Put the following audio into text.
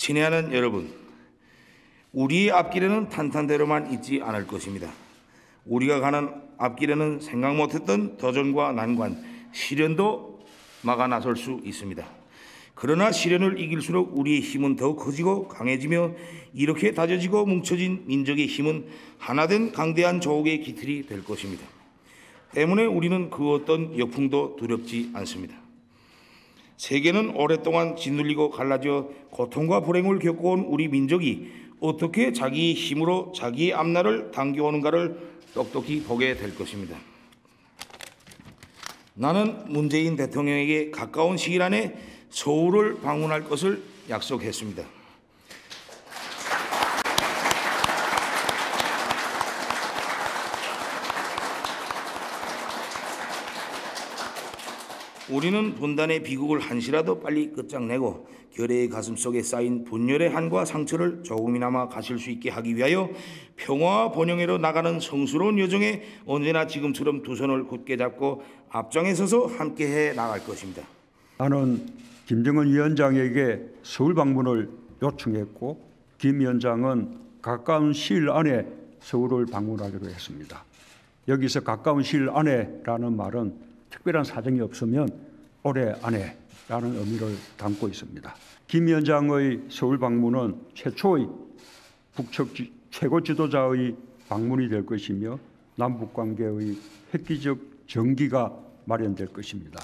친애하는 여러분, 우리의 앞길에는 탄탄대로만 있지 않을 것입니다. 우리가 가는 앞길에는 생각 못했던 도전과 난관, 시련도 막아 나설 수 있습니다. 그러나 시련을 이길수록 우리의 힘은 더욱 커지고 강해지며 이렇게 다져지고 뭉쳐진 민족의 힘은 하나된 강대한 조국의 기틀이 될 것입니다. 때문에 우리는 그 어떤 역풍도 두렵지 않습니다. 세계는 오랫동안 짓눌리고 갈라져 고통과 불행을 겪어온 우리 민족이 어떻게 자기의 힘으로 자기의 앞날을 당겨오는가를 똑똑히 보게 될 것입니다. 나는 문재인 대통령에게 가까운 시일 안에 서울을 방문할 것을 약속했습니다. 우리는 분단의 비극을 한시라도 빨리 끝장내고 결의의 가슴 속에 쌓인 분열의 한과 상처를 조금이나마 가실 수 있게 하기 위하여 평화와 번영회로 나가는 성스러운 여정에 언제나 지금처럼 두 손을 굳게 잡고 앞장에 서서 함께해 나갈 것입니다. 나는 김정은 위원장에게 서울 방문을 요청했고 김 위원장은 가까운 시일 안에 서울을 방문하기로 했습니다. 여기서 가까운 시일 안에라는 말은 특별한 사정이 없으면 올해 안에라는 의미를 담고 있습니다. 김 위원장의 서울 방문은 최초의 북측 지- 최고 지도자의 방문이 될 것이며 남북 관계의 획기적 전기가 마련될 것입니다.